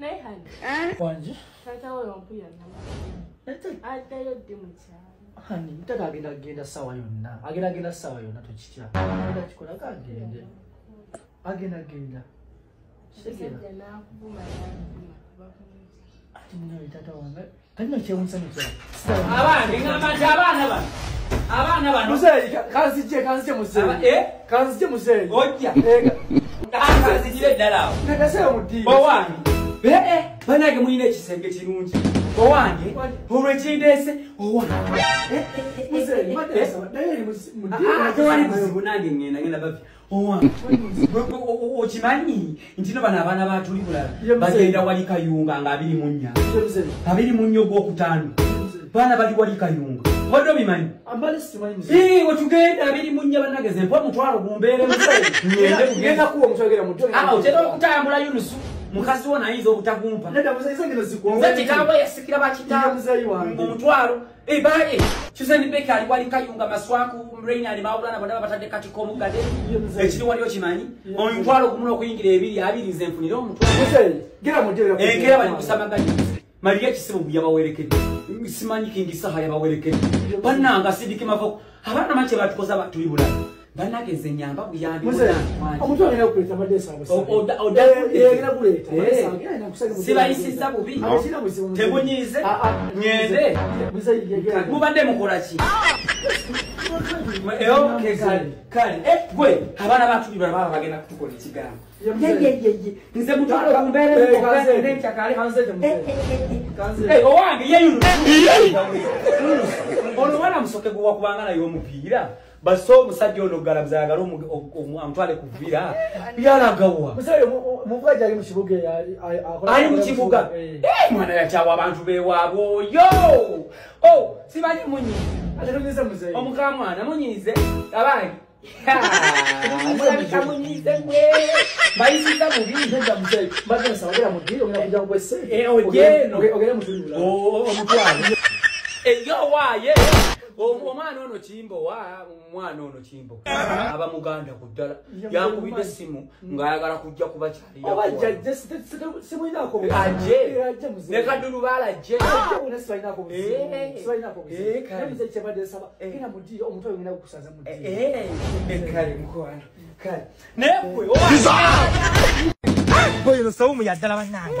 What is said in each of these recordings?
naye hani wanje taata we wampuyana addayo ddi mu kyalo hani mtata agenda kugenda sawa yonna agenda agenda sawa yonna tokitya agenda kikola kagende agenda genda kitegeera musajja n'akuvuma n'akuvuma bakunze ati munawe tata wange. Kalina kyewunsanyusa abaana ngamba nti abaana bano abaana bano muzeeyi kanzije kanzije Aba- muzeeyi eh? kanzije muzeeyi ojja Eh, anzigire eddala awo nagaseyo mudiini owange ee banange mulina ekisenge kirungi? Owange olwekindeese owange muzeeyi madasaba naye eri tewali buzibu nange ngenda genda babi owange okimanyi nti no bano abaana batuli bulala Ye muzeeyi. bagenda wali kayunga nga abiri mu nnya. Muzeeyi abiri mu nnyo gwokutaano baana bali wali kayunga. Wadde obimanyi? Ambale sikimanyi muzeeyi Ii, wetugenda abiri mu nnya bannageze mpa omutwalo gumbeere. Ngende ngenda kugenda kuwa omutwagera muto otera okutambula yunusu mukazi wo nayinza obutagumpa. Nze kitaawe yasikira omutwalo ebaye kiseni beka ali wali kayunga maswaku mreinali mawulana bonna batadde katiko omugade. Ekiri wali okimanyi Ye omutwalo gumu n'okuyingira ebiri abiri nze nfunire omutwalo. Muzeeyi gera mudyera enkera bali kusamaganya mariya ekisimu yabawerekedde. Simanyi kingi saha yabawerekedde. Bannanga sidiki mavoko. Abaana manyi kyebatukoza tuli bulala bannageze nyamba buyambi muzeeyi buyambi omuntu agenda kuleeta amadesa O- oda- oda- agenda kuleeta. Eh. amadesa sibayisiza bubi. Tebunyiize ngende mubadde mukolaki Okay, kale kale. Eh, gwe abaana batulibala baba bagenda kutukola ekigambo. Nze mutwalo kumbeere Eh, kanze. nenkyakale Kanze, muzeeyi. Kanze. Eh, owange yeyunu ono mwana musoke gwe wakubanga naye omupiira base omusajja ono galabuza ayagala o- amutwale ku vira yalagawa. Omuvugaji ali mu kibuga eyo, ali- ali- akola- ali mu kibuga. Eh. Eh, mwana yakyawa abantu bewaabwe oyo. Oh, simanyi munyiize abange mulabika munyiize gwe bayisiza madesa ogera mudiini ogenda omwana ono kimbo wa omwana ono kimbo. Aba muganda ku ddala. Yankubidde essimu ng'ayagala kujja ajje muzeeyi ne Eh. sibalinako Eh, kale. nsaba Eh. kukusaza mudiini Eh, eh, kale mukwano kale. Naye gwe oyo sawumu yaddala bannange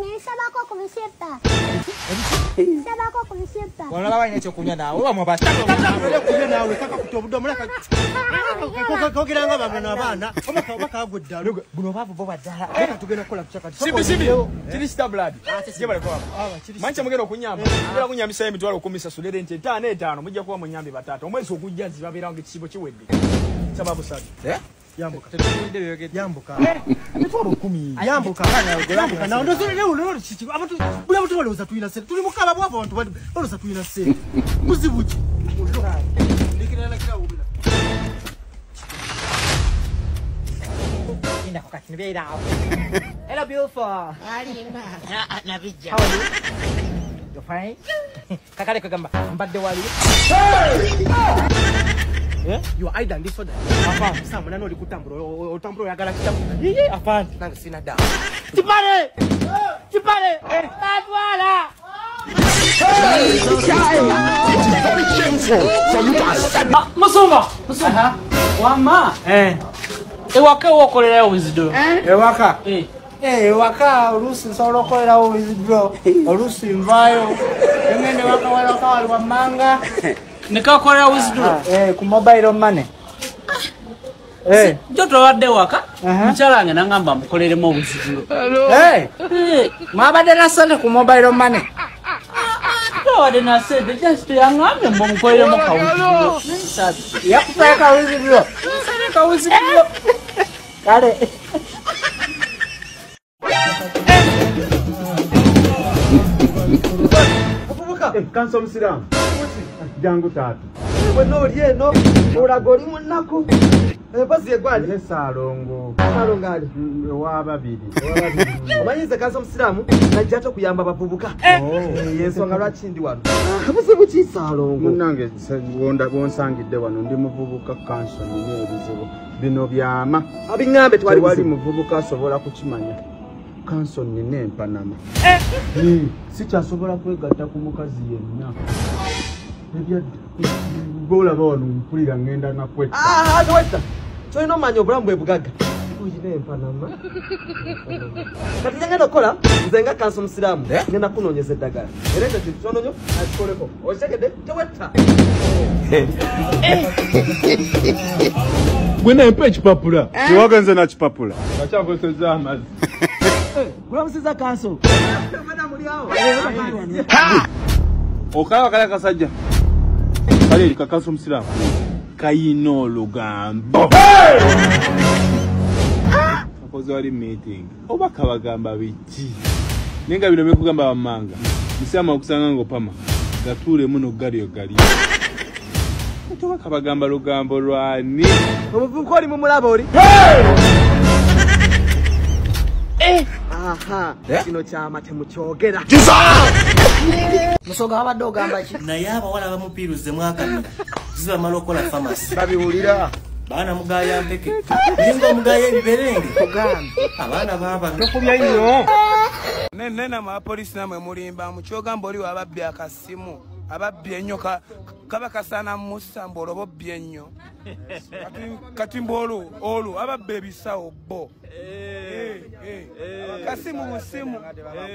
sabako ku bisipa. Sabako ku bisipa. olala balina ekyokunywa naawe bamwebatakunywa naawe kaka kuta obudde omulaka kogeranga bangano abaana obakagwe ddala buno obwavu bo baddala eka tugenda kukola kukyakati Simbi simbi. Kiri sita blood. Jebale kwa. Mancha mugero kunyamba. Mugero kunyambisa emitwalo 10 sasulere ente etaano etaano mujja kuba munyambi batata. Omwezi ogujja nziba beera ng'ekisibo kiwedde. Sababu satu. Yambuka. Yambuka. Emitwalo kumi. Yambuka. yambuka. nawe ndozolelewulololkiki abantu buli abantu balowooza tulina sente tuli mukaba bwavu abantu bali balowooza tulina sente muzibu ki Nako kati nibeera awo. Hello beautiful. Nabijja. How are you? You're fine? Kakale kagamba mbadde wali. Eh? You are either this or that. Hapana, sasa mwana oli kutambula otambula oyagala kitabu. Yeye hapana. Nange sina dawa. Kipale! Kipale! Tatwala! musumba musumba wama Eh. ewaka ewokolerayo wizido Ewaka. Eh, ewaka oluusi nsobola okukolerawo wizidro oluusi nvaayo engende waka walaka wali wammanga nekakolera wizido Eh, ku mobile money. Eh, jo tobadde waka mukyala wange nagamba mukoleremu obuzibulo eh, mwabadde na sente ku mobile money. Tobadde nasente just yaŋambye mbe mukoleremu kawuzibulo yakupeeka wizidro kawuzibulo kale. Kansa omusiraamu jangu taata bwena oli eno olaga oli munaku Mpazi egwali. Ye Salongo. Salongo ali. Owababiri. Omanyize kansa omusiraamu najja ate okuyamba abavubuka. Oh. Eh, Yensonga lwaki ndi wano. Buzibu ki Salongo? Munnange se- wonda bonsangidde wano ndi muvubuka kanso nina ebizibu bino byama Abiŋŋambe twali tewali buzibu. muvubuka asobola kukimanya kanso nina empanama sikyasobola kwegatta ku mukazi yenna bolaba wano mpulira ngenda nakwetta Ah, tewetta. Tolina omanya obulamu bwe bugagga. Kati kyengenda okukola nze nga kansa omusiraamu ngenda kunoonyeza eddagala. Era ekyo kintu kyononyo akikoleko. Okitegedde tewetta. gwena empa ekipapula tewagenze nakipapula akyagoseza amazzi Kulamusiza kanso. Madamu lyawo. Kali eri kakansa omusiraamu kayina olugambo. Kakoze wali meeting. Oba kabagamba biki? Naye nga bino byekugamba bammanga musiraamu akusanga ngaopama gatuulemu nogalyo galyo ate oba kabagamba lugambo lwani? Omuvubuka oli mumulaba oli? Aha, kino kyama temukyogera. Musonga wabadde ogamba ki? Naye abawala abamupiiruze mwakamira zibamala okukola famasi babiwulira baana mugaya mpeke. Linga omugaya ebiberenge. Abaana baba tokubya nnyo. Nenena abapoliisi namwe mulimba mukyogamba oli wababbye akasimu ababbye ennyo ka- kaba kasaana musa mbu oloba obbye ennyo. Kati- kati mbu olwo olwo ababba ebisawo bo. Eh. Kasimu busimu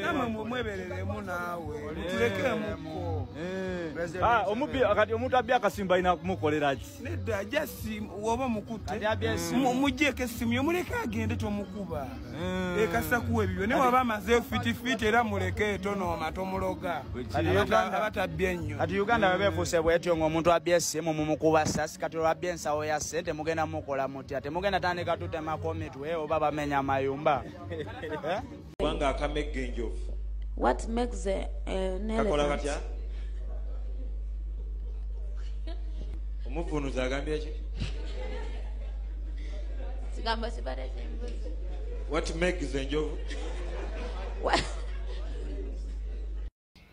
namwe mwe mwebereremu naawe. Tulekemuko omubbi kati omuntu abbi akasimba alina kumukolera ki? Nedda jasi woba mukutte mu- mugjeeko essimu yo muleke agende tomukuba. Ekasa kuwa ebibyo. Naye waba amaze fitifiti era muleke etonooma tomuloga. Abata- abatabbye ennyo. Kati uganda webefuuse bwetyo ngaomuntu abbye essimu mumukuba sasi kati olwabbye ensawo ya ssente mugenda mukola mutya? Temugenda tandika tutemako mitwe oba bamenya mayumba Eh? kubanga akamegga enjovu What makes a, an kakola katya omuvunuzi agambye ki? Kigambo kibadde kimbuzi. what makes enjovu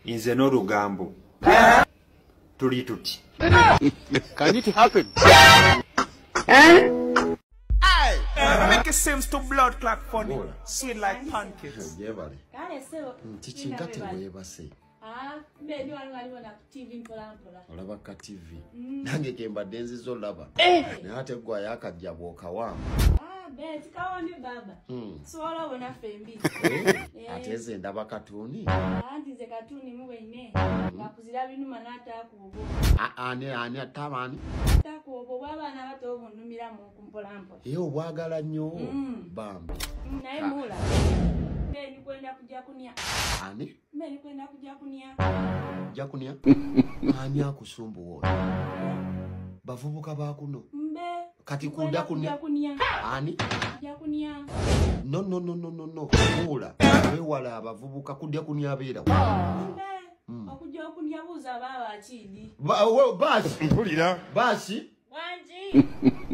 nze n'olugambo. Tuli tuti. Can it happen? Make seems to blood clot funny, sweet like pancakes. Ah. Olaba ka TV. Mm. Nange ke mbadde nziza olaba. Eh. Naye ate gwe ayakajja bw'okawamba. Ah, Ate eze ndaba katuuni. Anti ze katuni muwene. Bakuzira binuma n'atakubo. A- Ani ani atamani. Atakubo bw'abaana bato obunumira mu kumpola mpola. Ye obwagala nnyo. Mm. Bambi. Ni kwenda kuja kunia. Ani? Ni kwenda kuja kunia. Ojja kunya? Ani akusumbuwa? Bavubuka ba kuno. Mbe. Kati kuja kunia. Ani? Kuja kunia. No no no no no no. Muula. Weewala abavubuka kudya kunya abeera. Mbe. Okuja okunia buuza baba akidi. Baasi. Mpulira. Baasi. Wanji.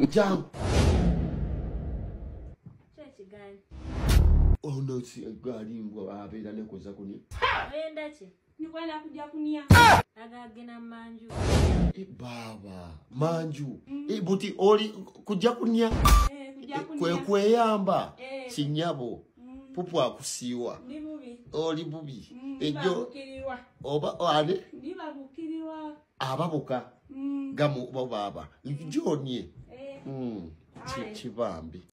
Jangu. Kye gani? Ono si gaali mbwa abeera nekoza kunya Oyenda ki? Ni kwenda kuja kunia. Agagena manju. Eh, baaba manju Eh, buti oli kujja kunya Eh, kuja kwe kunia. kweyamba Eh. kinyabo pupu akusiiwa oli bubi Mm, ejjo oba ane Ndi babukirirwa. ababuka Mm. gamu bo baaba jonie Eh. Mm, ki- Aye. kibambi